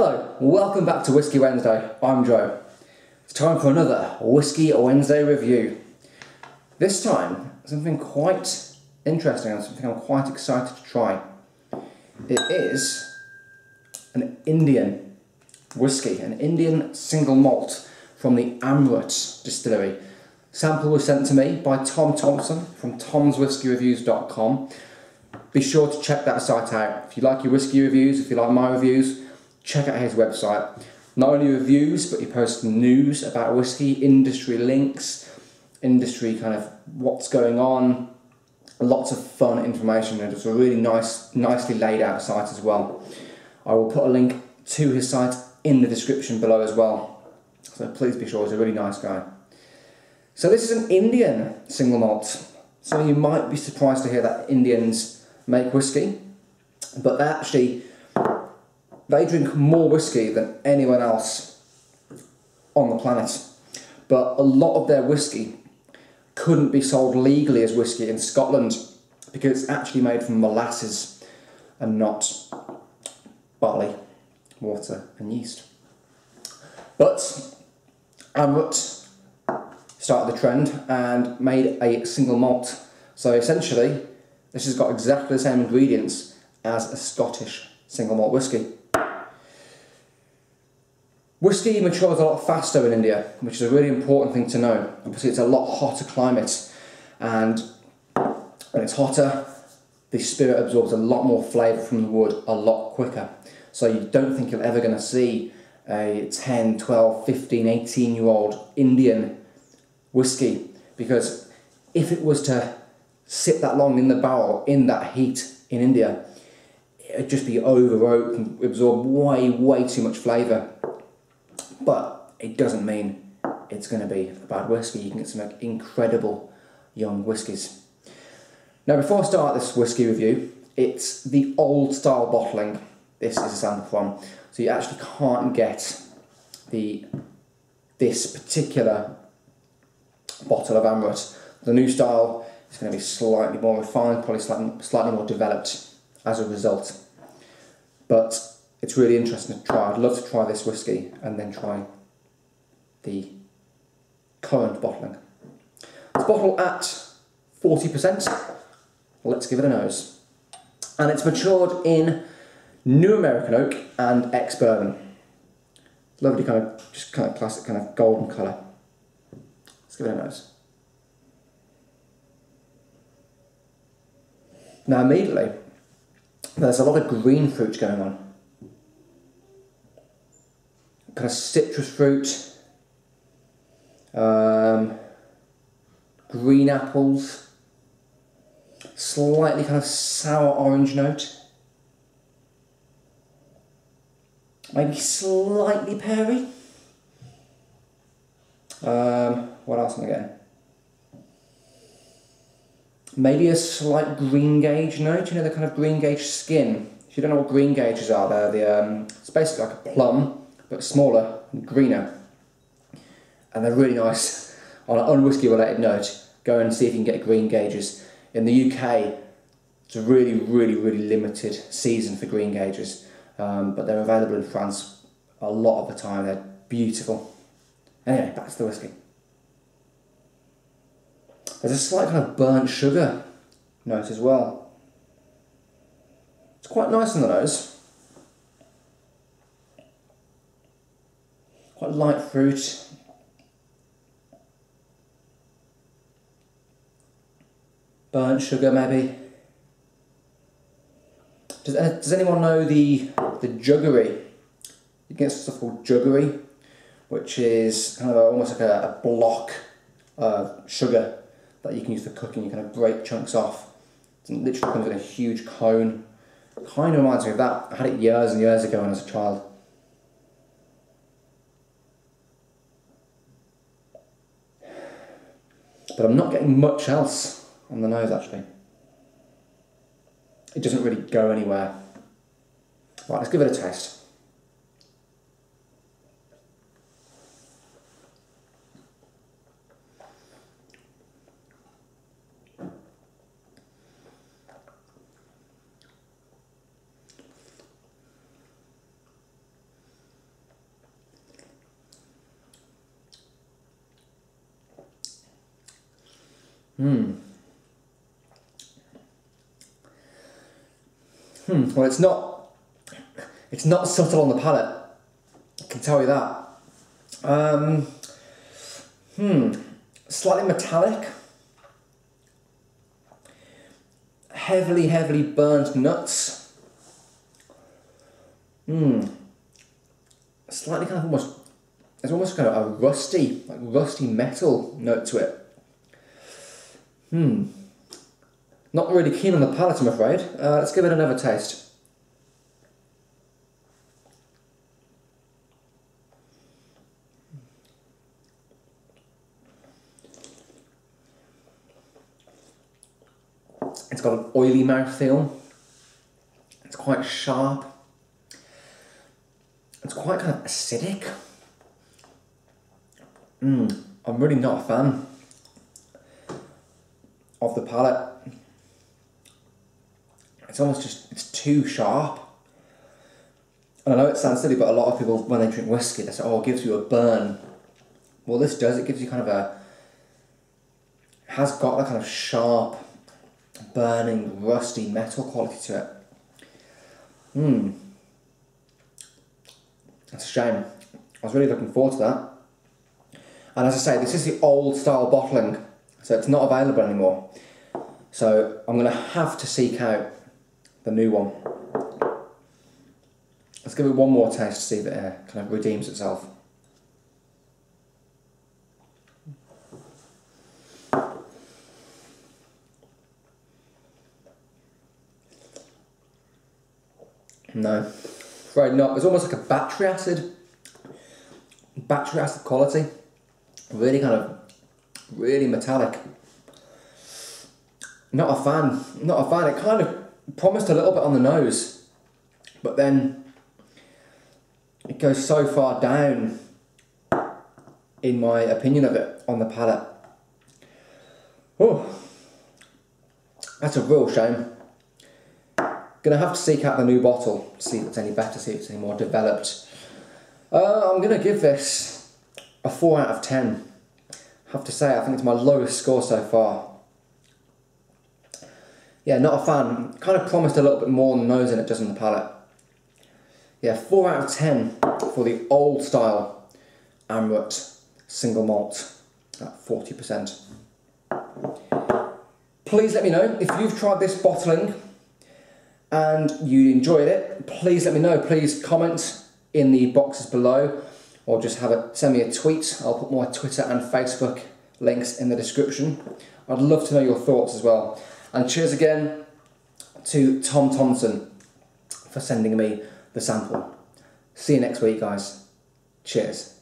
Hello, welcome back to Whisky Wednesday. I'm Joe. It's time for another Whisky Wednesday review. This time, something quite interesting and something I'm quite excited to try. It is an Indian whiskey, an Indian single malt from the Amrut distillery. Sample was sent to me by Tom Thompson from tomswhiskyreviews.com. Be sure to check that site out. If you like your whiskey reviews, if you like my reviews, check out his website. Not only reviews, but he posts news about whiskey, industry links, industry kind of what's going on, lots of fun information, and it's a really nice, nicely laid out site as well. I will put a link to his site in the description below as well. So please be sure, he's a really nice guy. So this is an Indian single malt. So you might be surprised to hear that Indians make whiskey, but they actually they drink more whiskey than anyone else on the planet. But a lot of their whiskey couldn't be sold legally as whiskey in Scotland because it's actually made from molasses and not barley, water, and yeast. But Amrut started the trend and made a single malt. So essentially, this has got exactly the same ingredients as a Scottish single malt whiskey. Whiskey matures a lot faster in India, which is a really important thing to know. Obviously, it's a lot hotter climate, and when it's hotter, the spirit absorbs a lot more flavour from the wood a lot quicker. So you don't think you're ever going to see a 10, 12, 15, 18 year old Indian whiskey because if it was to sit that long in the barrel in that heat in India, it'd just be over oak and absorb way, way too much flavour but it doesn't mean it's going to be a bad whiskey. You can get some incredible young whiskies. Now, before I start this whiskey review, it's the old style bottling. This is a sample from, so you actually can't get the this particular bottle of Amrut. The new style is going to be slightly more refined, probably slightly, slightly more developed as a result. But it's really interesting to try. I'd love to try this whiskey and then try the current bottling. It's bottled at 40%. Let's give it a nose. And it's matured in New American Oak and ex bourbon. Lovely kind of, just kind of classic kind of golden colour. Let's give it a nose. Now immediately, there's a lot of green fruit going on. Kind of citrus fruit, um, green apples, slightly kind of sour orange note, maybe slightly peary. Um, what else am I getting? Maybe a slight green gage note, you know, the kind of green gage skin. If you don't know what green gages are, they're the, um, it's basically like a plum but smaller and greener. And they're really nice. On an unwhiskey related note, go and see if you can get green gages. In the UK, it's a really, really, really limited season for green gages, um, but they're available in France a lot of the time. They're beautiful. Anyway, back to the whiskey. There's a slight kind of burnt sugar note as well. It's quite nice on the nose. Quite light fruit. Burnt sugar maybe. Does, does anyone know the, the jaggery? You get stuff called jaggery, which is kind of almost like a, a block of sugar that you can use for cooking. You kind of break chunks off. It literally comes in a huge cone. Kind of reminds me of that. I had it years and years ago when I was a child. But I'm not getting much else on the nose actually. It doesn't really go anywhere. Right, let's give it a taste. Hmm. Hmm. Well, it's not. It's not subtle on the palate. I can tell you that. Um, hmm. Slightly metallic. Heavily, heavily burnt nuts. Hmm. Slightly kind of almost. It's almost kind of a rusty, like rusty metal note to it. Hmm. Not really keen on the palate, I'm afraid. Uh, let's give it another taste. It's got an oily mouthfeel. It's quite sharp. It's quite kind of acidic. Mm, I'm really not a fan of the palate. It's almost just, it's too sharp. And I know it sounds silly, but a lot of people, when they drink whiskey, they say, oh, it gives you a burn. Well, this does, it gives you kind of a, has got that kind of sharp, burning, rusty metal quality to it. Hmm. That's a shame. I was really looking forward to that. And as I say, this is the old style bottling, so it's not available anymore. So I'm going to have to seek out the new one. Let's give it one more taste to see if it uh, kind of redeems itself. No, right not. It's almost like a battery acid, battery acid quality. Really kind of, really metallic. Not a fan, not a fan. It kind of promised a little bit on the nose, but then it goes so far down in my opinion of it on the palate. Oh, that's a real shame. Gonna have to seek out the new bottle, see if it's any better, see if it's any more developed. Uh, I'm gonna give this a 4 out of 10. Have to say, I think it's my lowest score so far. Yeah, not a fan. Kind of promised a little bit more on the nose than it does on the palate. Yeah, 4 out of 10 for the old style Amrut single malt at 40%. Please let me know if you've tried this bottling and you enjoyed it. Please let me know. Please comment in the boxes below or just have it send me a tweet. I'll put my Twitter and Facebook links in the description. I'd love to know your thoughts as well. And cheers again to Tom Thompson for sending me the sample. See you next week, guys. Cheers.